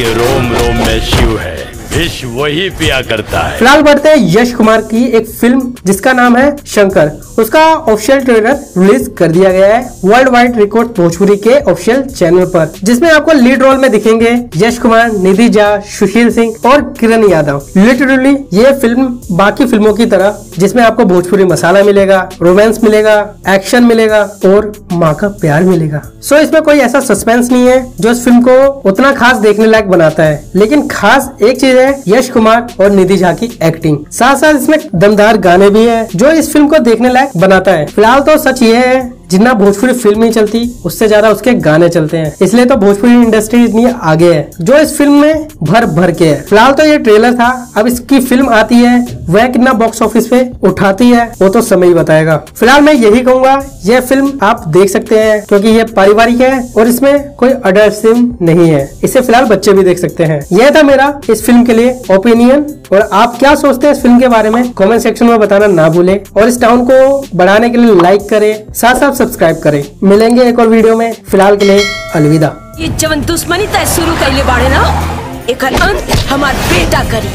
जिसके रोम रोम में शिव है। विष वही पिया करता है। फ़िलहाल बढ़ते हैं यश कुमार की एक फ़िल्म, जिसका नाम है शंकर। उसका ऑफिशियल ट्रेलर रिलीज़ कर दिया गया है वर्ल्ड वाइड रिकॉर्ड भोजपुरी के ऑफिशियल चैनल पर, जिसमें आपको लीड रोल में दिखेंगे यश कुमार, निधि झा, सुशील सिंह और किरण यादव। लिटरली ये फ़िल्म बाकी फ़िल्मों की तरह, जिसमें आपको भोजपुरी मसाला मिलेगा रोमांस मिलेगा एक्शन मिलेगा और माँ का प्यार मिलेगा। सो इसमें कोई ऐसा सस्पेंस नहीं है, जो इस फ़िल्म को उतना खास देखने लायक बनाता है। लेकिन खास एक चीज़ है यश कुमार और निधि झा की एक्टिंग साथ साथ इसमें दमदार गाने भी हैं, जो इस फ़िल्म को देखने लायक बनाता है। फ़िलहाल तो सच ये है जितना भोजपुरी फ़िल्म चलती, उससे ज़्यादा उसके गाने चलते हैं। इसलिए तो भोजपुरी इंडस्ट्री इतनी आगे है, जो इस फ़िल्म में भर भर के है। फ़िलहाल तो ये ट्रेलर था, अब इसकी फ़िल्म आती है, वह कितना बॉक्स ऑफ़िस पे उठाती है, वो तो समय ही बताएगा। फ़िलहाल मैं यही कहूँगा यह फ़िल्म आप देख सकते हैं, क्योंकि ये पारिवारिक है, और इसमें कोई अडल्ट फ़िल्म नहीं है। इसे फ़िलहाल बच्चे भी देख सकते हैं। यह था मेरा इस फ़िल्म के लिए ओपिनियन और आप क्या सोचते हैं इस फ़िल्म के बारे में कमेंट सेक्शन में बताना ना भूले, और इस टाउन को बढ़ाने के लिए लाइक करें। साथ साथ सब्सक्राइब करें। मिलेंगे एक और वीडियो में। फ़िलहाल के लिए अलविदा। ये जवन दुश्मनी तय शुरू कर कैले बाड़े ना? एक अंत हमार बेटा करी।